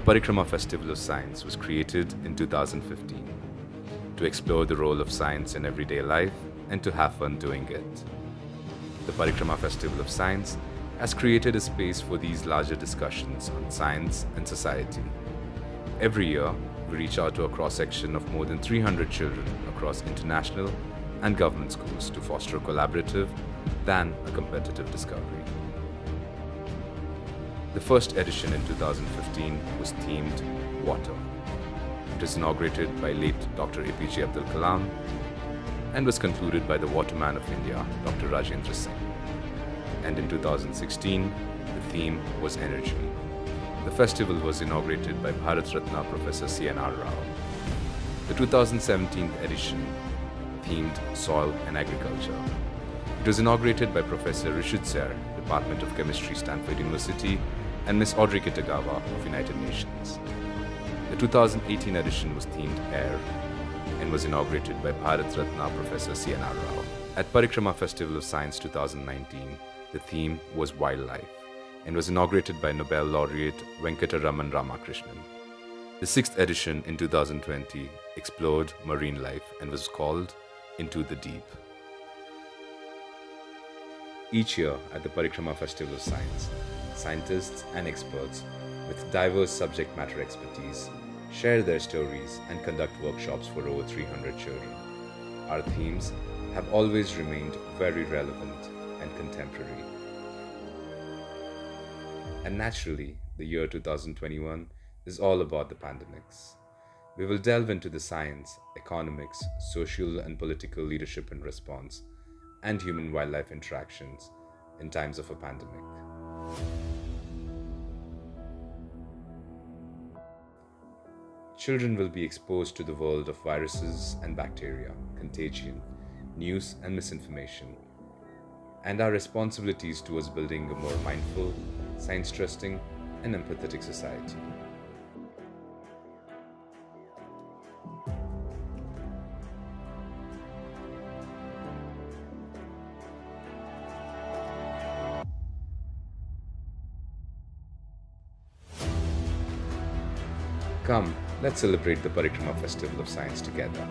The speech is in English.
Parikrma Festival of Science was created in 2015 to explore the role of science in everyday life and to have fun doing it. The Parikrma Festival of Science has created a space for these larger discussions on science and society. Every year, we reach out to a cross section of more than 300 children across international and government schools to foster a collaborative than a competitive discovery. The first edition in 2015 was themed Water. It was inaugurated by late Dr. APJ Abdul Kalam and was concluded by the Waterman of India, Dr. Rajendra Singh. And in 2016, the theme was Energy. The festival was inaugurated by Bharat Ratna Professor C.N.R. Rao. The 2017 edition themed Soil and Agriculture. It was inaugurated by Professor Richard Zare, Department of Chemistry, Stanford University, and Ms. Audrey Kitagawa of United Nations. The 2018 edition was themed Air and was inaugurated by Bharat Ratna Professor C.N.R. Rao. At Parikrma Festival of Science 2019, the theme was Wildlife and was inaugurated by Nobel laureate Venkataraman Ramakrishnan. The sixth edition in 2020 explored marine life and was called Into the Deep. Each year at the Parikrma Festival of Science, scientists and experts with diverse subject matter expertise share their stories and conduct workshops for over 300 children. Our themes have always remained very relevant and contemporary. And naturally, the year 2021 is all about the pandemics. We will delve into the science, economics, social and political leadership and response, and human wildlife interactions in times of a pandemic. Children will be exposed to the world of viruses and bacteria, contagion, news and misinformation, and our responsibilities towards building a more mindful, science trusting, and empathetic society. Come, let's celebrate the Parikrma Festival of Science together.